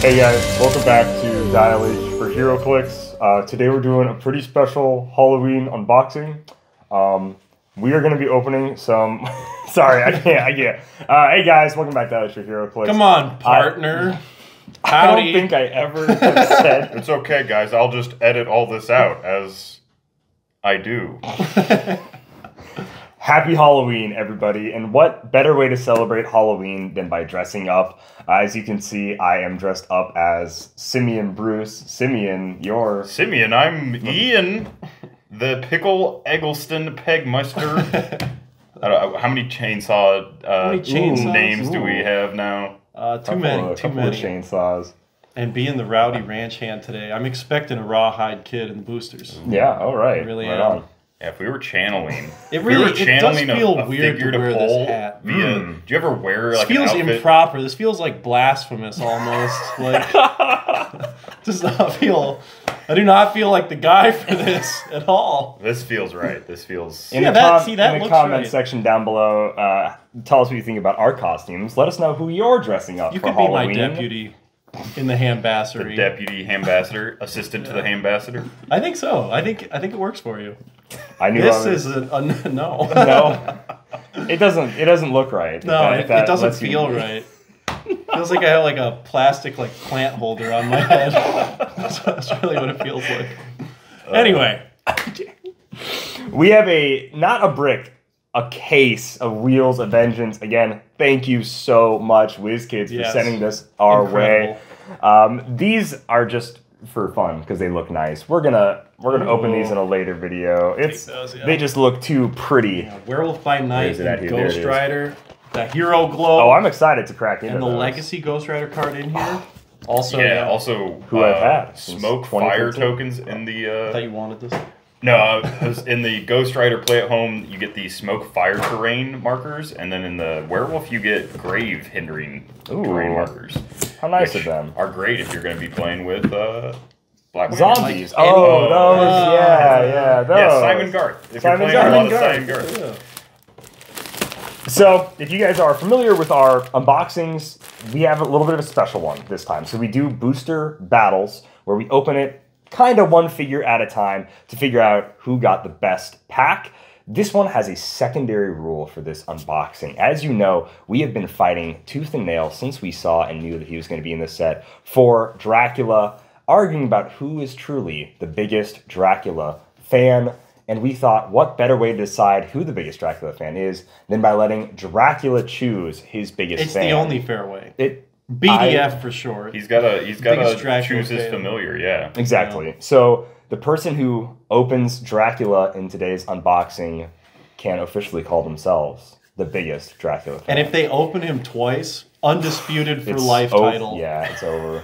Hey guys, welcome back to Dial H for HeroClix. Uh, today we're doing a pretty special Halloween unboxing. Um, we are going to be opening some. Sorry, I can't. I can't. Uh, hey guys, welcome back to Dial H for HeroClix. Come on, partner. I don't Howdy. think I ever have said. It's okay, guys. I'll just edit all this out as I do. Happy Halloween, everybody! And what better way to celebrate Halloween than by dressing up? Uh, as you can see, I am dressed up as Simeon Bruce. Simeon, your Simeon, I'm Ian, the pickle Eggleston Pegmeister. I how many chainsaw, uh, many chainsaws? names do we have now? Uh, too couple many, of- too couple many. of chainsaws. And being the rowdy ranch hand today, I'm expecting a rawhide kid in the boosters. Yeah, all right. I really right am. on. Yeah, if we were channeling, It if we really- were it does channeling a- feel a, weird figure to wear this hat. Via, Mm. Do you ever wear This like feels an improper. This feels like blasphemous almost. like does not feel. I do not feel like the guy for this at all. This feels right. This feels. In Yeah, the, that- see, that in the looks comment right. section down below, uh, tell us what you think about our costumes. Let us know who you're dressing up You for could be my Halloween. deputy in the the hambassery. deputy ambassador, assistant to the ambassador. I think so. I think I think it works for you. I knew This I was, is a, no. no. It doesn't. It doesn't look right. No, it, it doesn't lets you- feel right. feels like I have like a plastic like plant holder on my head. that's, that's really what it feels like. Anyway, We have a not a brick, a case of Wheels of Vengeance. Again, thank you so much, WizKids, for sending this our Incredible. way. Um, these are just for fun because they look nice. We're gonna we're gonna open these in a later video. It's those, yeah. they just look too pretty. yeah, Werewolf by Night is it at and here? There Ghost. Rider, the Hero Glow, Oh, I'm excited to crack into and the those. Legacy Ghost Rider card in here. Also, yeah, yeah, Also, Who I've uh, had smoke fire tokens in the. I Uh, thought you wanted this. No, uh, in the Ghost Rider play at home, you get the smoke fire terrain markers, and then in the werewolf, you get grave hindering terrain Ooh. markers. How nice of them. Are great if you're going to be playing with uh, Black Zombies. Like oh, any- those. Yeah, Uh, yeah. Those. Yeah, Simon Garth. If Simon you're playing a lot of Garth. Simon Garth. Yeah. So, if you guys are familiar with our unboxings, we have a little bit of a special one this time. So, we do booster battles where we open it kind of one figure at a time to figure out who got the best pack. This one has a secondary rule for this unboxing. As you know, we have been fighting tooth and nail since we saw and knew that he was going to be in this set for Dracula, arguing about who is truly the biggest Dracula fan and we thought, what better way to decide who the biggest Dracula fan is than by letting Dracula choose his biggest It's fan? the only fair way. It BDF for short. He's got to he's got Biggest to choose his familiar. Yeah. exactly. So the person who opens Dracula in today's unboxing can officially call themselves the biggest Dracula fan. and if they open him twice, undisputed for It's life o- title. yeah, it's over.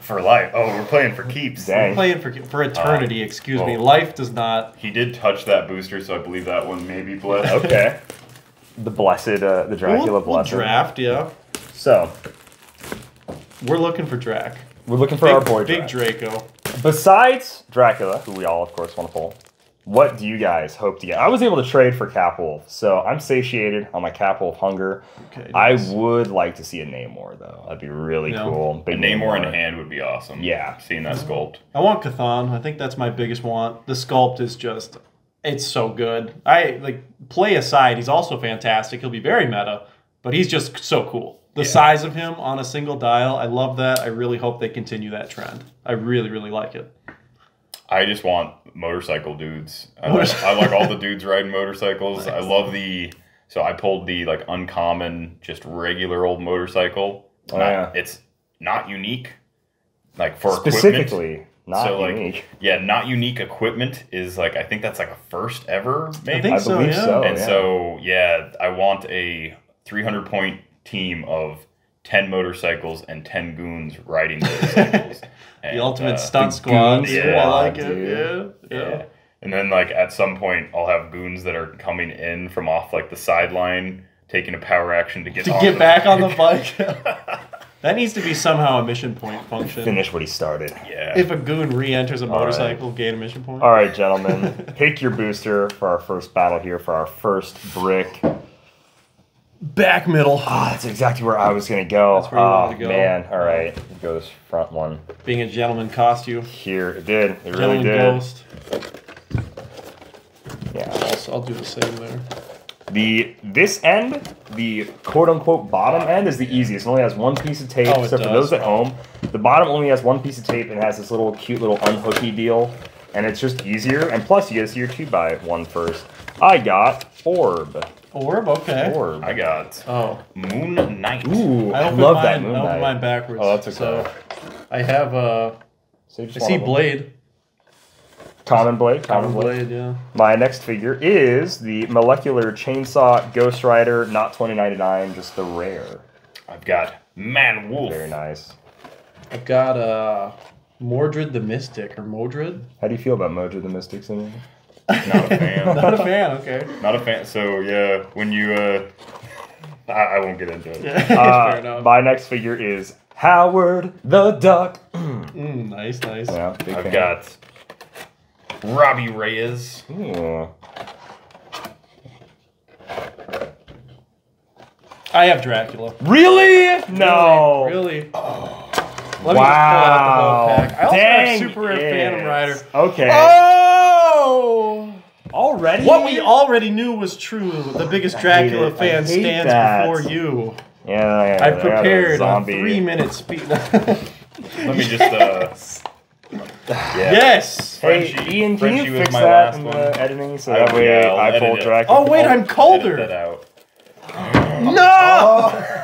For life. Oh, we're playing for keeps. Dang. We're playing for for eternity, excuse me. Life does not. He did touch that booster, so I believe that one may be blessed. Okay. the blessed, uh, the Dracula We'll, we'll blessed. draft, yeah. So We're looking for Drac. we're looking for Big, our boy Big Drac. Draco. Besides Dracula, who we all, of course, want to pull, what do you guys hope to get? I was able to trade for Capwolf, so I'm satiated on my Capwolf hunger. Okay, I nice. would like to see a Namor, though. That'd be really Yeah. cool. A Big Namor in hand would be awesome. Yeah. Seeing that sculpt. I want Cathan. I think that's my biggest want. The sculpt is just, it's so good. I like play aside. He's also fantastic. He'll be very meta, but he's just so cool. The size of him on a single dial, I love that. I really hope they continue that trend. I really, really like it. I just want motorcycle dudes. I like, I like all the dudes riding motorcycles. I love the. So I pulled the like uncommon, just regular old motorcycle. Oh, Not- yeah. It's not unique, like for equipment. Specifically, not so like unique. yeah, not unique equipment is like I think that's like a first ever maybe. I think I so, believe yeah. so. and yeah. so yeah, I want a 300 point team of 10 motorcycles and 10 goons riding motorcycles. The And, ultimate uh, stunt the squad. goons squad, I like it. Yeah. Yeah. Yeah. And then like at some point I'll have goons that are coming in from off like the sideline taking a power action to get To get the back on the bike. bike. that needs to be somehow a mission point function. Finish what he started. yeah. If a goon re-enters a All right. motorcycle, gain a mission point. All right, gentlemen, pick your booster for our first battle here for our first brick. Back middle. Ah, that's exactly where I was gonna go. That's where you oh wanted to go. man! All right, let's go this front one. Being a gentleman cost you. Here it did. It really Gentleman did. ghost. Yeah. Also, I'll do the same there. The this end, the quote unquote bottom end, is the easiest. It only has one piece of tape. Oh, it so for those at home, the bottom only has one piece of tape and has this little cute little unhooky deal, and it's just easier. And plus, you get to see your two by one first. I got orb. Orb, okay. Orb. I got Oh, Moon Knight. Ooh, I I opened love mine, that moon I opened Knight. mine backwards. Oh, that's okay. So I have uh, So you I see blade. Common blade. Common, Common blade. blade, yeah. My next figure is the molecular chainsaw Ghost Rider, not twenty ninety nine, just the rare. I've got Man Wolf. Very nice. I've got uh, Mordred the Mystic or Modred. How do you feel about Mojo the Mystic, in Not a fan. Not a fan. Okay. Not a fan. So yeah, when you uh, I, I won't get into it. Yeah. Fair Uh, enough. my next figure is Howard the Duck. Mm, nice, nice. Yeah, big I've fan. got Robbie Reyes. Ooh. I have Dracula. Really? No. Really? really? Let me Wow. just pull out the whole pack. I also Dang have Super Rare Phantom. Rider. Okay. Oh! Already? What we already knew was true. The biggest Dracula fan stands that. before you. Yeah, yeah. I got a prepared a three minute speech. Let me just uh. yeah. yes! Hey, Frenchie- Ian, can Frenchie you fix that last in one. the editing so I- that way yeah, I'll pull. Dracula? Oh, wait, I'm Edit that colder. out.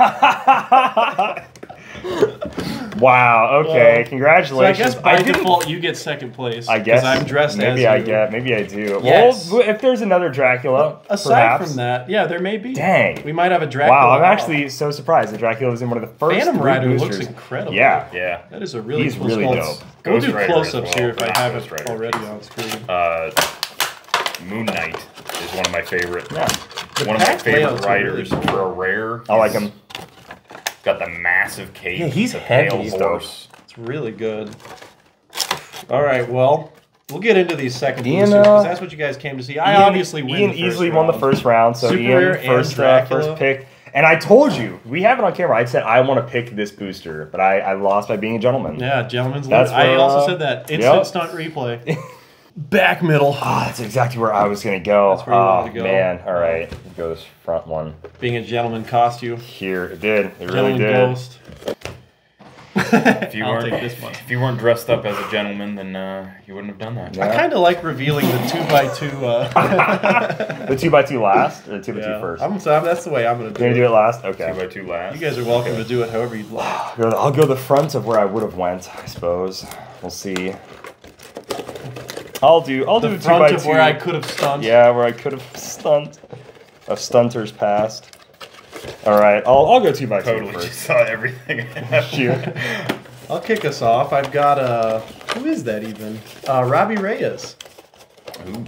wow. Okay. Well, So I Congratulations. guess by didn't- default you get second place. I guess I'm dressed maybe as I you. get. Maybe I do. Yes. Well, if there's another Dracula, Aside perhaps. from that, yeah, there may be. Dang. We might have a Dracula. Wow, I'm now. actually so surprised that Dracula was in one of the first Phantom three Rider boosters. looks incredible. Yeah. Yeah. That is a really He's cool really sculpt. dope. We'll do Rider close-ups well, here if I not have Ghost it Rider. already on screen. Uh, Moon Knight is one of my favorite. Yeah. One of my favorite layouts are really riders cool. for a rare. I like him. Got the massive cape. Yeah, he's the heavy. pale He's horse. It's really good. All right, well, we'll get into these second Ian, boosters because uh, that's what you guys came to see. I Ian, obviously win. Ian the first easily won the first round, so Super Ian Rare and first uh, Dracula. first pick. And I told you we have it on camera. I said I want to pick this booster, but I, I lost by being a gentleman. Yeah, gentleman's That's list. I also uh, said that instant yep. stunt replay. Back middle. Ah, that's exactly where I was gonna go. That's where you oh wanted to go. man! All right, let's go this front one. Being a gentleman cost you. Here it did. It really Gentleman did. ghost. If you I'll weren't, take this one. if you weren't dressed up as a gentleman, then uh, you wouldn't have done that. Yeah. I kind of like revealing the two by two. Uh, The two by two last or the two by two yeah, first? I'm, so I'm- that's the way I'm gonna do You're gonna it. do it last. Okay. Two by two last. You guys are welcome to do it however you'd like. I'll go the front of where I would have went. I suppose. We'll see. I'll do. I'll do The a two by of two. where I could have stunned. Yeah, where I could have stunt. A stunter's past. All right, I'll, I'll go two by two Totally first. just saw everything. Shoot. I'll kick us off. I've got uh, who is that even? Uh, Robbie Reyes. Ooh.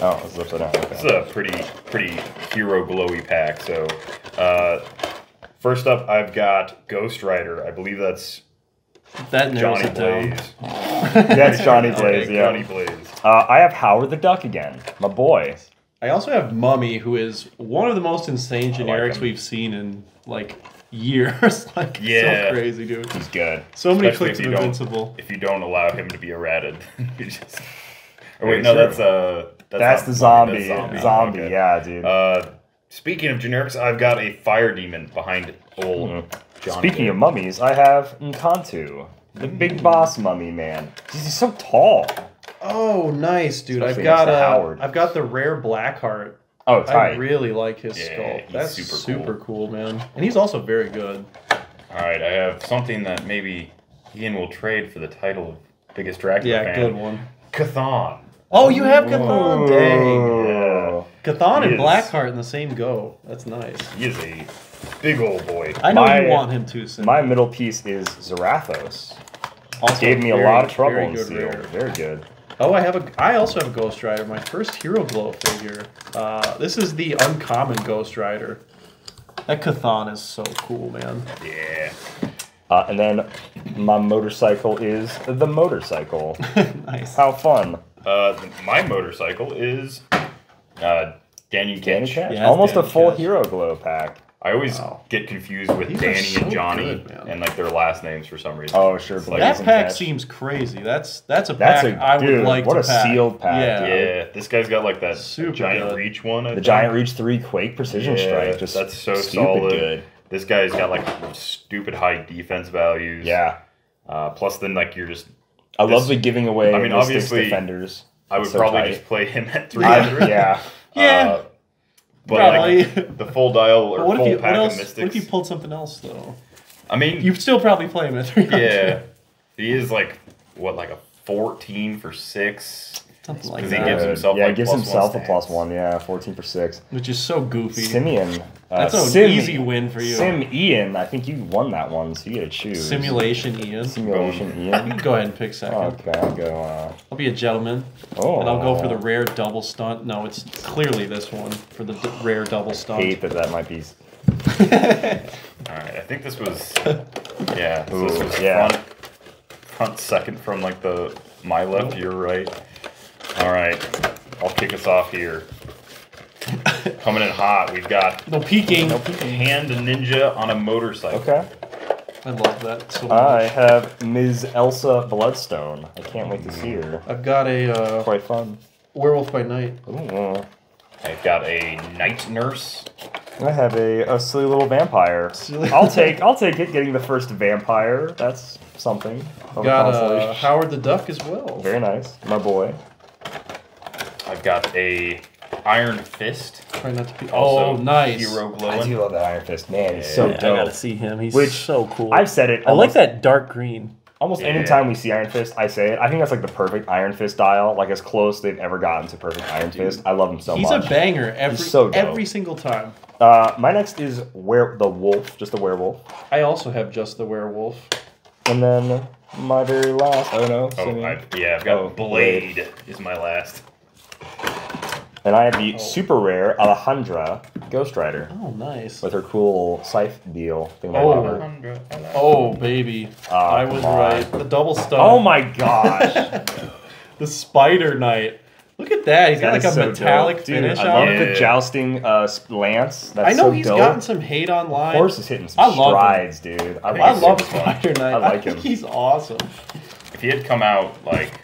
Oh, it's upside down. It's Okay. a pretty pretty hero glowy pack. So, uh, first up, I've got Ghost Rider. I believe that's That Johnny. Blaze. That's Johnny Okay, Blaze. Yeah. Johnny Blaze. Uh, I have Howard the Duck again. My boy. I also have Mummy, who is one of the most insane generics him. we've seen in like years. like Yeah. so crazy, dude. He's good. So many Especially clicks of Invincible. If you don't allow him to be errated, you just. Or wait, no, true. that's uh. That's, not the zombie. that's Zombie. Okay. Yeah, dude. Uh, speaking of generics, I've got a fire demon behind old. Johnny. Speaking there. of mummies, I have N'Kantu, the big boss mummy man. He's so tall. Oh, nice, dude. Especially I've got next to uh, Howard. I've got the rare Blackheart. Oh, I tight. really like his Yeah, sculpt. he's That's super super, cool. cool. man. And he's also very good. All right, I have something that maybe Ian will trade for the title of biggest Dracula Yeah, fan. good one. Chthon. Oh, you have Whoa. Dang. Yeah. Chthon and is. Blackheart in the same go. That's nice. He is a big old boy. I know My- you want him too soon. My middle piece is Zarathos. also Gave me a very, lot of trouble very in good Seal. rare. Very good. Oh, I have a. I also have a Ghost Rider. My first Hero Glow figure. Uh, this is the uncommon Ghost Rider. That Chthon is so cool, man. Yeah. Uh, and then my motorcycle is the motorcycle. nice. How fun. Uh, my motorcycle is uh, Danny Danny Ketch. Ketch. Yeah, Almost a full Ketch. hero glow pack. I always Wow. get confused with These Danny so and Johnny good, and like their last names for some reason. Oh, sure. Like, that pack Catch. seems crazy. That's that's a That's pack a- I would dude, like what to a pack. sealed pack, Yeah. dude. Yeah, this guy's got like that Super giant good. reach one. I The think. Giant Reach 3 Quake Precision Yeah, Strike. Just that's so stupid solid. good. This guy's got like stupid high defense values. Yeah. Uh, plus, then like you're just. I This- love the giving away I mean, Mystics obviously, defenders. I would So probably tight. just play him at three I- yeah. Yeah. Uh, but Probably. like the full dial or what if full you what pack else? of What if you pulled something else though? I mean, You'd still probably play him at three yeah, he is like what, like a fourteen for six. Something like 'Cause he that. gives himself, yeah, like, gives plus one himself a plus one. Yeah, 14 for 6. which is so goofy. Simeon. Uh, That's an Sim- easy win for you. Sim Ian. I think you won that one, so you get to choose. Simulation Ian. Simulation You Ian. can go ahead and pick second. Okay, I'll go. Uh, I'll be a gentleman, oh. and I'll go for the rare double stunt. No, it's clearly this one for the d- rare double stunt. Hate that that might be. All right, I think this was. Yeah, so this was yeah. front, front second from like the my left, your right. All right, I'll kick us off here. Coming in hot, we've got No peeking. Hand a Ninja on a motorcycle. Okay. I love that so much. I have Ms. Elsa Bloodstone. I can't wait to see her. I've got a uh, Quite fun. werewolf by night. Ooh. I've got a night nurse. I have a, a silly little vampire. Silly- I'll take I'll take it. Getting the first vampire. That's something. of a Got uh. Howard the Duck as well. Very nice, my boy. I've got a Iron Fist. Try not to be. Also oh, nice. Hero I do love that Iron Fist. Man, he's so Yeah, I gotta see him. He's Which so cool. I've said it. I like that dark green. Almost Yeah. anytime we see Iron Fist, I say it. I think that's like the perfect Iron Fist dial, like as close they've ever gotten to perfect Iron Fist. I love him so He's much. He's a banger every so dope. every single time. Uh, my next is where the wolf, just the werewolf, I also have just the werewolf. and then my very last. Oh no, Oh, Simeon. I've, yeah, I've got Oh, Blade is my last. And I have the super rare Alejandra Ghost Rider Oh, nice. with her cool scythe deal. Thing Oh. Oh, baby. Ah, I was on. right. The double stun. oh my gosh! The Spider Knight. Look at that. He's got like a so metallic dope. Dude, finish I on love it. the jousting uh, lance. That's I know so he's dope. gotten some hate online. Horse is hitting I some love him. strides, dude. I, I I love it. Spider Knight. I like I think him. he's awesome. If he had come out like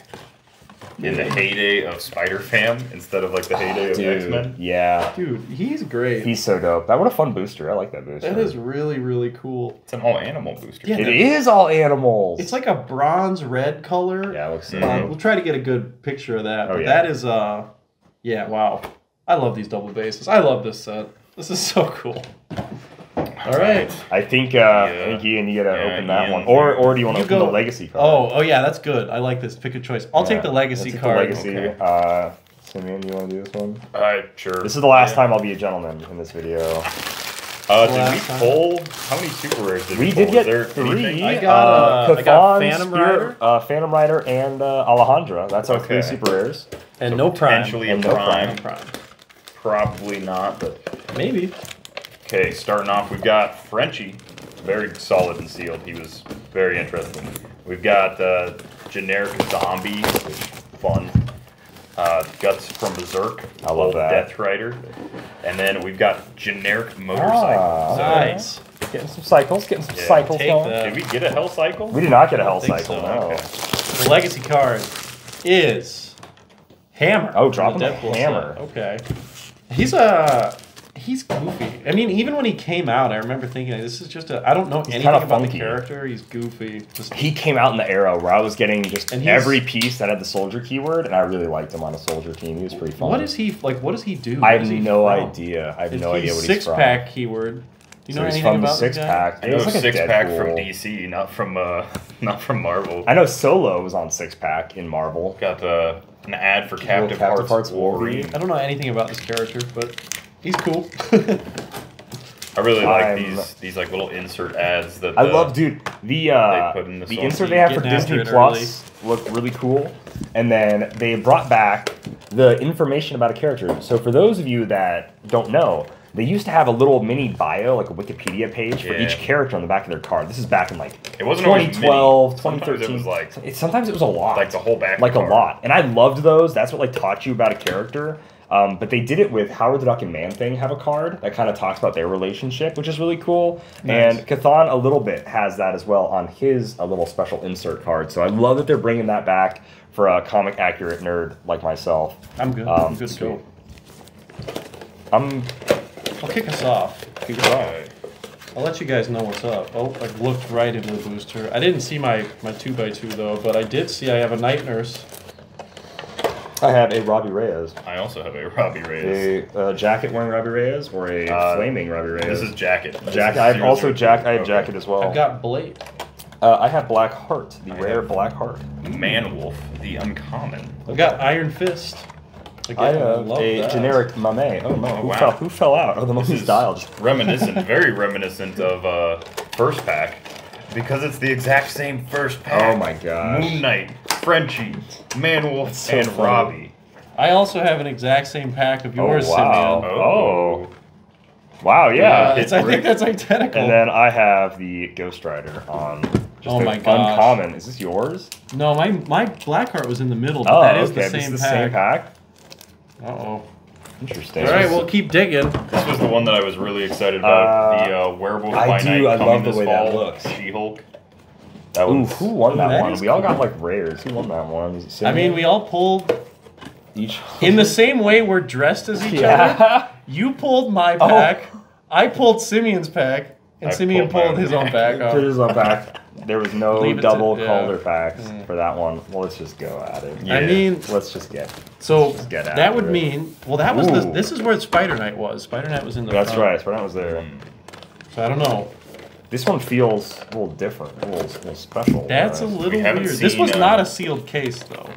in the heyday of Spider Fam instead of like the heyday of X Men, yeah, Dude, he's great. he's so dope. That what a fun booster. I like that booster. that is really, really cool. it's an all animal booster. Yeah, It is all animals. It's like a bronze red color. yeah, it looks so. Uh, we'll try to get a good picture of that. Oh, but yeah. that is uh yeah, wow. I love these double bases. I love this set. This is so cool. All right. I think uh, I think Ian, you gotta Yeah, open that Ian. one, or or do you want to open go- the legacy card? Oh, oh yeah, that's good. I like this. Pick a choice. I'll Yeah, take the legacy let's take card. The legacy. Okay. Uh, Simeon, you want to do this one? All right, sure. This is the last Yeah. time I'll be a gentleman in this video. Uh, did we time. pull? How many super rares did we, We pull? did get Was there three. anything? I got, uh, I got Phantom Spirit- Rider. uh, Phantom Rider, and uh, Alejandra. That's our three Okay. super rares. And So no prime. Potentially And a prime. No prime. Probably not, but Maybe. Okay. Starting off, we've got Frenchie, very solid and sealed. He was very interesting. We've got uh, generic zombie, which fun. Uh, Guts from Berserk. I love that. Death Rider. And then we've got generic motorcycle. Ah, So, Nice. Getting some cycles, getting some Yeah, cycles take going. that. Did we get a Hell Cycle? We did not get a hell cycle, so. no. Okay. The legacy card is Hammer. Oh, from dropping the Deadpool Hammer. set. Okay. He's a. He's goofy. I mean, even when he came out, I remember thinking, like, "This is just a." I don't know anything kinda about the character. He's goofy. Just He came out in the era where I was getting just And every piece that had the soldier keyword, and I really liked him on a soldier team. He was pretty fun. what is he like? What does he do? I have no from? idea. I have If no idea what he's what six he's from. pack keyword. You so know he's anything from the about six this guy? pack. I It know was like a six pack from Deadpool. DC, not from uh, not from Marvel. I know Solo was on six pack in Marvel. Got uh, an ad for Captive, Captive Hearts, Hearts Wolverine. Wolverine. I don't know anything about this character, but he's cool. I really like I'm- these these like little insert ads that I the- love, dude. The uh, They put in this the one. insert they have for Getting after Disney it Plus looked really cool, and then they brought back the information about a character. So for those of you that don't know, they used to have a little mini bio, like a Wikipedia page for Yeah. each character on the back of their card. This is back in like It wasn't always mini. 2012, Sometimes it 2013. was like- It- sometimes it was a lot, like the whole back. like a card. lot. And I loved those. That's what like taught you about a character. Um, but they did it with Howard the Duck and Man Thing have a card that kind of talks about their relationship, which is really cool. Nice. And Cathan a little bit has that as well on his a little special insert card. So I love that they're bringing that back for a comic accurate nerd like myself. I'm good. Um, I'm good go. I'm I'll kick us off. Alright. I'll let you guys know what's up. Oh, I looked right into the booster. I didn't see my my two by two though, but I did see I have a night nurse. I have a Robbie Reyes, I also have a Robbie Reyes. a uh, jacket wearing Robbie Reyes, or a Uh, flaming Robbie Reyes. This is jacket. This jacket. is I have also zero jack. I have Okay. jacket as well. I've got Blade. Uh, I have Blackheart, the I rare Blackheart. Man Wolf, the uncommon. I've got Iron Fist. Again, I have love a that. generic Mame. Oh no, Oh, who, wow. fell, who fell out? Oh, the This monkey's is dial. Just reminiscent, very reminiscent of uh, first pack, because it's the exact same first pack. Oh my god. Moon Knight, Frenchie, Man Wolf, so and funny. Robbie. I also have an exact same pack of yours, oh, wow. Simeon. Oh. Wow, yeah. Uh, it's, I brick. think that's identical. and then I have the Ghost Rider on. Just Oh my gosh. Uncommon. Is this yours? no, my my Blackheart was in the middle, but Oh, that is okay. the this same is the pack. same pack. Uh oh. Interesting. All right, we'll keep digging. This was the one that I was really excited about. Uh, the uh, Werewolf I by do, Night I coming love the this way that fall. looks. She-Hulk. That Ooh, was who won that, that one? We all got like rares. Who won that one? I mean, we all pulled each other. in the same way we're dressed as each other. You pulled my Oh. pack. I pulled Simeon's pack, and I Simeon pulled pulled his own pack. pack. Put his own back. There was no it to- double yeah. Calder packs Mm. for that one. Well, let's just go at it. Yeah. I mean, Let's just get. so just get that would it. mean well, that was the, this is where Spider Knight was. Spider Knight was in the. That's front. right. Knight was there. So I don't know. This one feels a little different, a little, a little special. That's a Uh, little haven't weird. this was uh, not a sealed case though.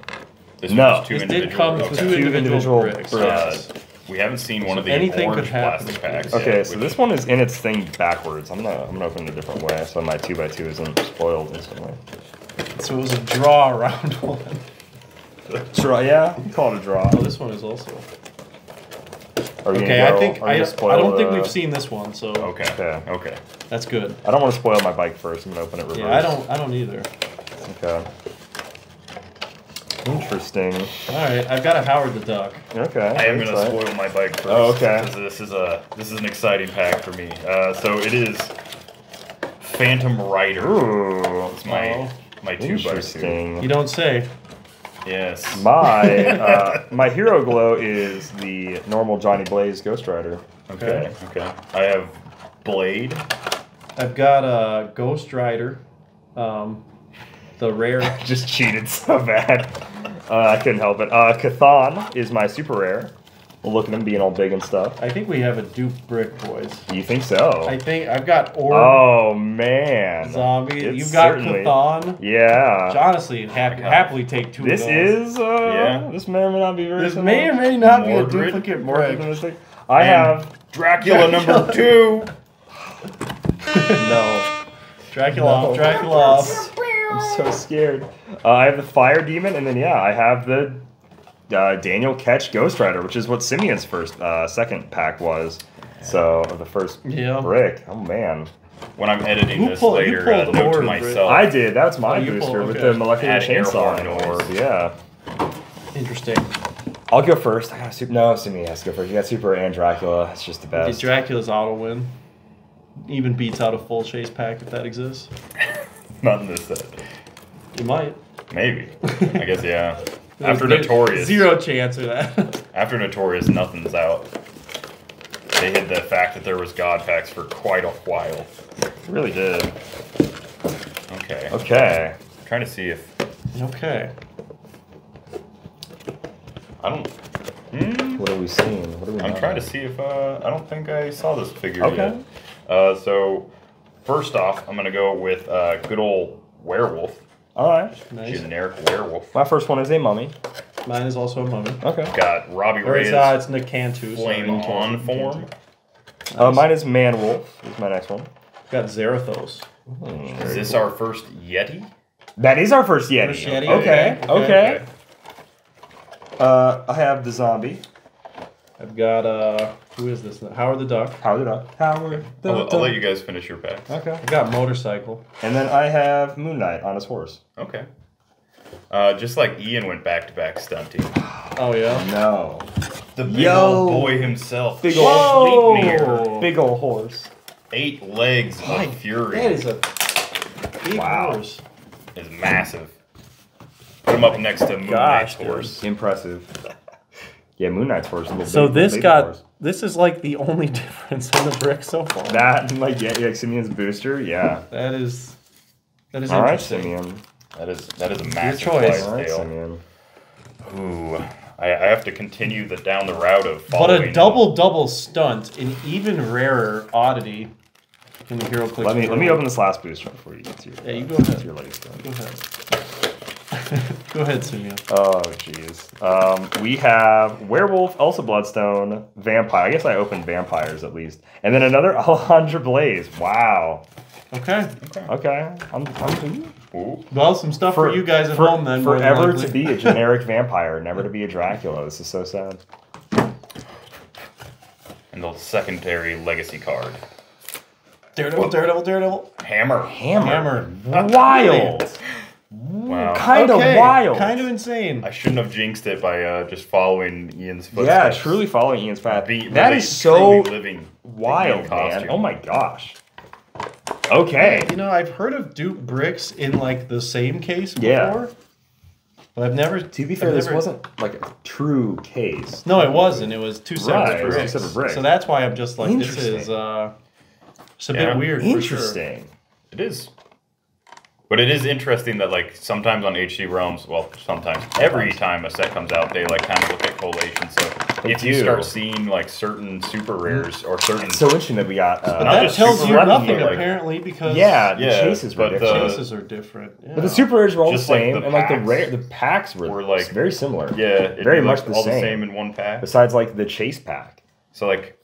This No. was two This did come okay. with Two two individual, individual bricks. bricks. yes. We haven't seen one of the Anything orange could plastic packs. Okay, yet, so which- this one is in its thing backwards. I'm gonna I'm gonna open it a different way so my two x two isn't spoiled instantly. So it was a draw round one. Draw, yeah, you call it a draw. Oh, this one is also. Are we gonna Okay, I think I, gonna I don't think we've seen this one, so Okay. Okay. Okay. that's good. I don't want to spoil my bike first. I'm gonna open it reverse. Yeah, I don't I don't either. Okay. Interesting. All right, I've got a Howard the Duck. Okay. I am gonna that's spoil my bike first. Oh, okay. because This is a this is an exciting pack for me. Uh, so it is Phantom Rider. Ooh. It's my Oh. my two by two. Interesting. You don't say. Yes. My uh, my hero glow is the normal Johnny Blaze Ghost Rider. Okay. Okay. I have Blade. I've got a Ghost Rider, um, the rare. Just cheated so bad. Uh, I couldn't help it. Uh, Cathan is my super rare. Well, look at him being all big and stuff. I think we have a dupe brick, boys. You think so? I think I've got Orb oh man. Zombie. It's You've got certainly- Chthon. Yeah. Honestly, hap- got- happily take two This of those. is uh, Yeah. This may or may not be very. This similar. may or may not be a duplicate Mordred brick. I And have Dracula number two. no. Dracula off, No. Dracula off. I'm so scared. Uh, I have the Fire Demon, and then yeah, I have the uh, Daniel Ketch Ghost Rider, which is what Simeon's first, uh, second pack was. So the first Yeah. brick. Oh man, When I'm editing Who this pulled- you later, uh, pulled note to Orb, myself. I did. That's my Oh, you booster pulled- with okay. the molecular Add chainsaw horn noise. orb. Yeah. Interesting. I'll go first. I got a super. No, Simeon has to go first. You got super and Dracula. It's just the Get best. Dracula's auto win. Even beats out a full chase pack if that exists. Not in this set. You might. Maybe. I guess yeah. There's- After Notorious. Zero chance of that. After Notorious, nothing's out. They hid the fact that there was God packs for quite a while. really did. Okay. Okay. I'm trying to see if okay. I don't. Hmm? What are we seeing? What are we? I'm not? trying to see if uh, I don't think I saw this figure Okay. yet. Uh, so first off, I'm gonna go with uh, good old werewolf, All right. Nice. generic werewolf. My first one is a mummy. Mine is also a mummy. Okay. Got Robbie Or it's, Reyes uh, it's N'Kantu. flame sorry. on form. Uh, mine is Man Wolf. Is my next one. Got Zarathos. Is this our first Yeti? That is our first Yeti. First Yeti, Okay. okay, Okay. okay. Uh, I have the zombie. I've got uh who is this? Howard the Duck. Howard the Duck. Howard the I'll, I'll let you guys finish your pack. Okay. I've got motorcycle. And then I have Moon Knight on his horse. Okay. Uh, just like Ian went back to back stunting. Oh yeah. No. The big Yo. old boy himself. Big ol' Sleipnir. Big old horse. Eight legs of fury. That is a big Wow. horse. is massive. Put him up next to Moon Gosh, Knight's horse. Impressive. Yeah, Moon Knight's horse. is a little So big- this got horse. this is like the only difference in the brick so far. that like yeah, yeah Simeon's booster. Yeah. that is that is All right, interesting. Simeon. That is that is a massive choice. All right, Clydesdale. Simeon. Ooh, I, I have to continue the down the route of But a double double stunt, an even rarer oddity in the hero click. Let me let me open this last booster before you get to your. Yeah, you uh, go to your latest one. Go ahead. Go ahead, Simeon. Oh jeez. Um, we have werewolf, Elsa Bloodstone, vampire. I guess I opened vampires at least, and then another Alejandra Blaze. Wow. Okay. Okay. I'm, I'm Ooh, Well, some stuff for, you guys at for- home then. Forever to be a generic vampire, never to be a Dracula. This is so sad. and the secondary legacy card. Daredevil, Daredevil, Daredevil. Hammer. Hammer. Hammer. Wild. Wow. Kind of Okay, wild. Kind of insane. I shouldn't have jinxed it by uh, just following Ian's footsteps. yeah, truly following Ian's path. Be, that really, is so living wild, man. Oh my gosh. Okay. You know, I've heard of dupe bricks in like the same case before. Yeah. But I've never. To be fair, I've this never- wasn't like a true case. No, it wasn't. It was two separate Right, it was two bricks. separate bricks. So that's why I'm just like, this is uh, it's a Yeah. bit weird. For sure. Interesting. It is. But it is interesting that like sometimes on HC Realms, well, sometimes every time a set comes out, they like kind of look at collation. So They if you do. start seeing like certain super rares or certain, It's so interesting that we got. Uh, But Not that just tells super you rare, nothing like- apparently because yeah, the Yeah, chases were but the- different. chases are different. Yeah. but the super rares were all the Just like same, the and like the packs rare, the packs were, were, like- very similar. yeah, it'd very be, much like, the all same. the same in one pack. Besides, like the chase pack. So like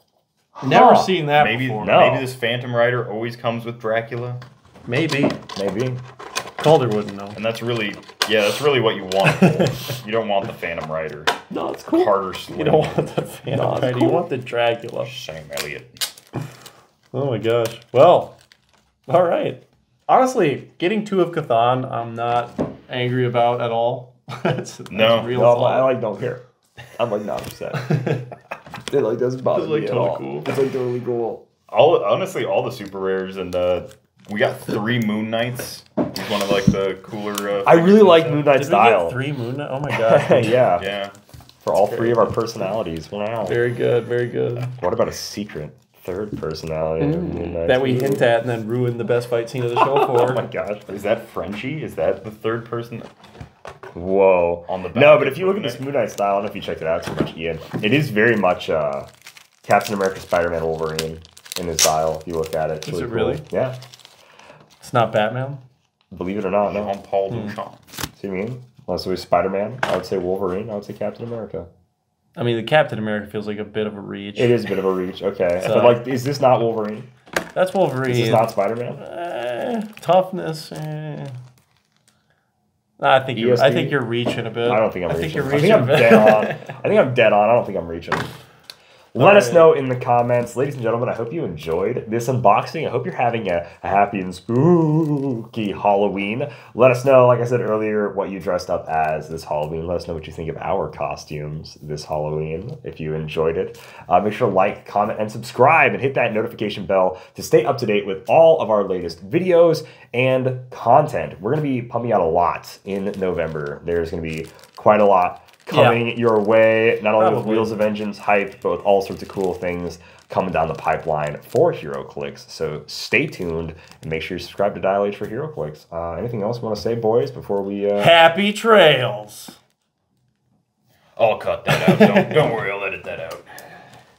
never Huh. seen that maybe before. No. maybe this Phantom Rider always comes with Dracula, Maybe Maybe. Calder wouldn't know. and that's really yeah, that's really what you want. you don't want the Phantom Rider. No, it's cool. Carter Slade. You don't want the Phantom No, it's Rider, You want the Dracula. Sam Elliott. Oh my gosh. Well, all right. Honestly, getting two of Cathan, I'm not angry about at all. that's, that's No. real No. I like don't care. I'm like not upset. it like doesn't bother It's, like, me at totally all. cool. It's like totally cool. All honestly, all the super rares and uh, we got three Moon Knights. He's one of like the cooler. Uh, I really like. Moon Knight Did style. get three Moon Knight? Oh my god. yeah, Yeah. for all three of our personalities. Wow. very good, very good. What about a secret third personality of Moon Knight? That we hint at and then ruin the best fight scene of the show for? Oh my gosh. Is that Frenchie? Is that the third person? Whoa. On the back no, but if you look at Moon this Moon Knight style, I don't know if you checked it out too much, Ian. It is very much uh, Captain America, Spider Man, Wolverine in his style. If you look at it, it's Is it cool. really? Yeah. It's not Batman. Believe it or not, no. Jean Paul Hmm. Duchamp. See what I mean? Unless it was Spider Man, I would say Wolverine. I would say Captain America. I mean, the Captain America feels like a bit of a reach. It is a bit of a reach. Okay, So- but like, is this not Wolverine? That's Wolverine. Is this not Spider Man? Eh, toughness. Eh. Nah, I think you're. ESD? I think you're reaching a bit. I don't think I'm I reaching. think you're I reaching think I'm a bit. dead on. I think I'm dead on. I don't think I'm reaching. Let us know in the comments, ladies and gentlemen. I hope you enjoyed this unboxing. I hope you're having a, a happy and spooky Halloween. Let us know, like I said earlier, what you dressed up as this Halloween. Let us know what you think of our costumes this Halloween, if you enjoyed it. Uh, make sure to like, comment, and subscribe, and hit that notification bell to stay up to date with all of our latest videos and content. We're going to be pumping out a lot in November. There's going to be quite a lot coming your way, not only with Wheels of Vengeance hype, but with all sorts of cool things coming down the pipeline for HeroClix. So stay tuned and make sure you subscribe to Dial H for HeroClix. Uh, anything else you want to say, boys, before we? Uh... Happy trails. I'll cut that out. Don't, don't worry, I'll edit that out.